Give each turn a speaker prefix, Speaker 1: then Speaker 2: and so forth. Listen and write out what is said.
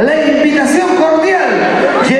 Speaker 1: la invitación cordial. Y